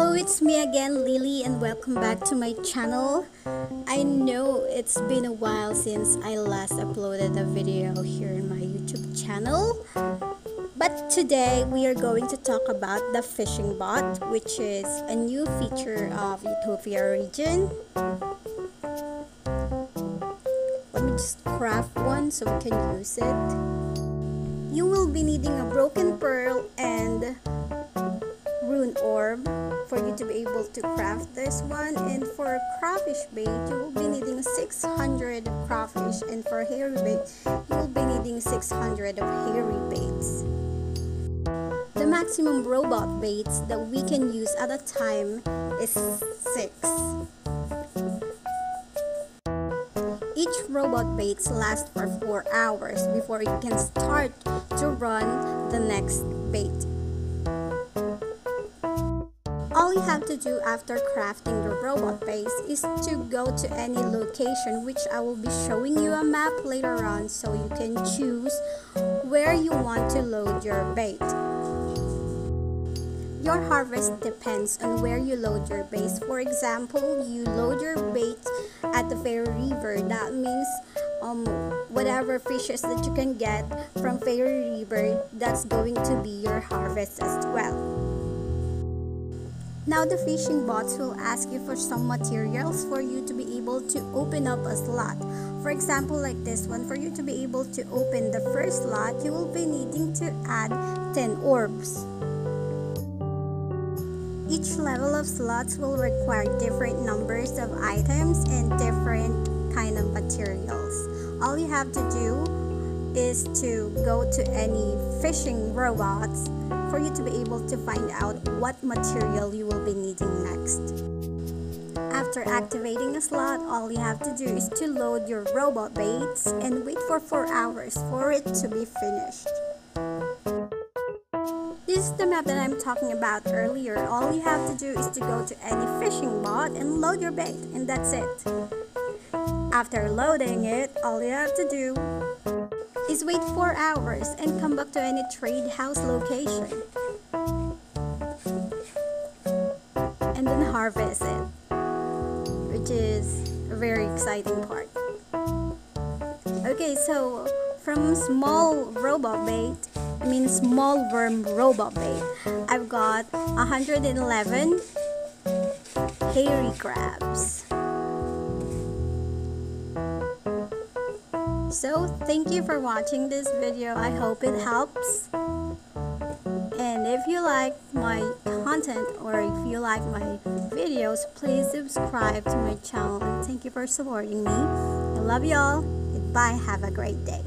it's me again, Lily, and welcome back to my channel. I know it's been a while since I last uploaded a video here in my YouTube channel. But today we are going to talk about the fishing bot, which is a new feature of Utopia Origin. Let me just craft one so we can use it. You will be needing a broken pearl and rune orb for you to be able to craft this one. And for crawfish bait you will be needing 600 crawfish. And for hairy bait you will be needing 600 of hairy baits. The maximum robot baits that we can use at a time is 6 each robot baits last for 4 hours before you can start to run the next bait all you have to do after crafting the robot base is to go to any location which I will be showing you a map later on so you can choose where you want to load your bait. Your harvest depends on where you load your base. For example, you load your bait at the Fairy River. That means um, whatever fishes that you can get from Fairy River, that's going to be your harvest as well. Now the fishing bots will ask you for some materials for you to be able to open up a slot. For example, like this one, for you to be able to open the first slot, you will be needing to add 10 orbs. Each level of slots will require different numbers of items and different kind of materials. All you have to do is to go to any fishing robots for you to be able to find out what material you will be needing next. After activating a slot, all you have to do is to load your robot baits and wait for 4 hours for it to be finished. This is the map that I'm talking about earlier. All you have to do is to go to any fishing bot and load your bait and that's it. After loading it, all you have to do is wait 4 hours and come back to any trade house location. And then harvest it, which is a very exciting part. Okay, so from small robot bait, I mean small worm robot bait, I've got 111 hairy crabs. So thank you for watching this video. I hope it helps. And if you like my content or if you like my videos, please subscribe to my channel. And thank you for supporting me. I love you all. Bye. Have a great day.